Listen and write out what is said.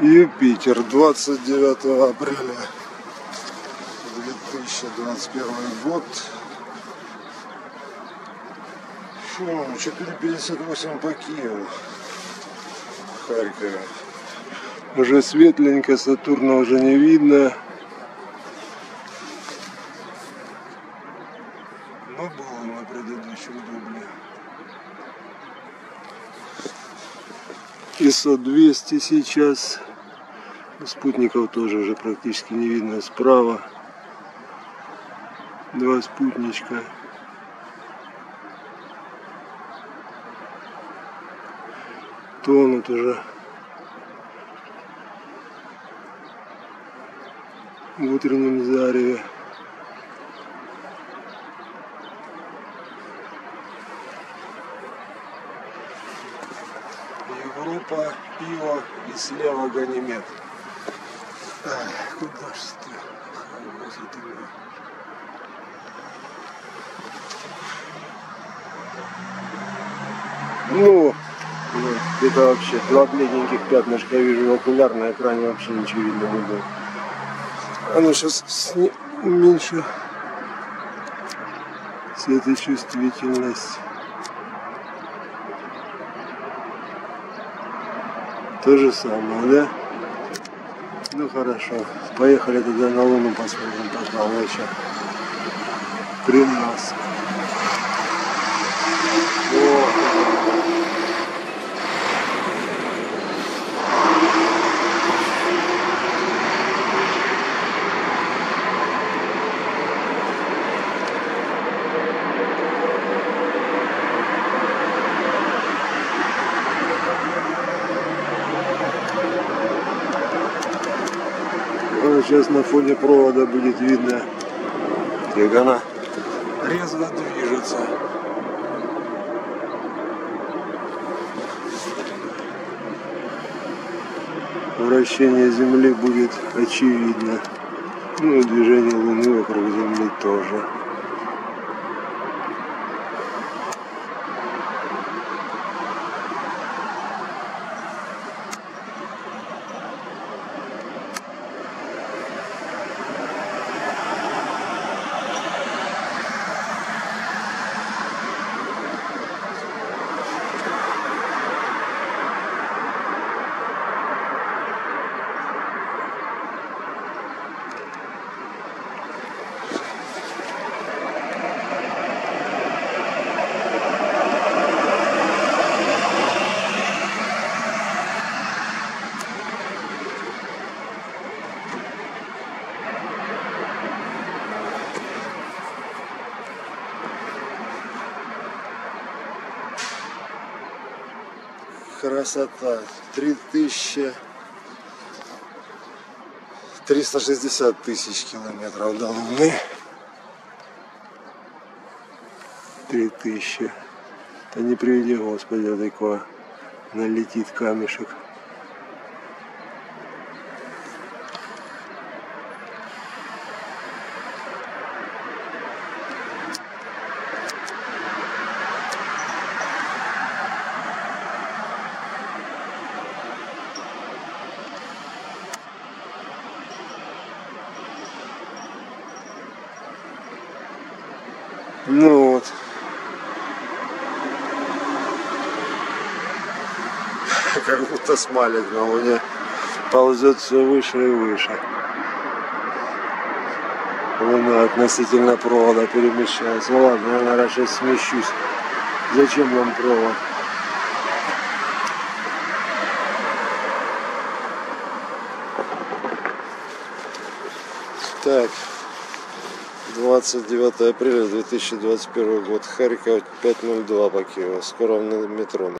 Юпитер, 29 апреля 2021 год. Фу, 4,58 по Киеву. В Харькове. Уже светленько, Сатурна уже не видно. Но было на предыдущем дубле. ISO 200 сейчас. Спутников тоже уже практически не видно справа. Два спутничка. Тонут уже. В утреннем зареве. Европа, пиво и слева Ганимед. Куда ж ты? Возит его. Ну, ну, это вообще два бледненьких пятнышка я вижу окуляр, на экране вообще ничего видно не будет. А ну сейчас сни... уменьшу светочувствительность. То же самое, да? Ну хорошо. Поехали тогда на Луну посмотрим пока вечер. При нас. Сейчас на фоне провода будет видно, как она резко движется. Вращение Земли будет очевидно. Ну и движение Луны вокруг Земли тоже. Красота. 3000 360 тысяч километров до Луны. 3000. Да не приведи, Господи, такое налетит камешек. Ну вот. Как будто смайлик на луне ползет все выше и выше. Луна относительно провода перемещается. Ну ладно, я, наверное, сейчас смещусь. Зачем нам провод? Так. 29 апреля 2021 год. Харьков 502 по Киеву. Скоро в метро.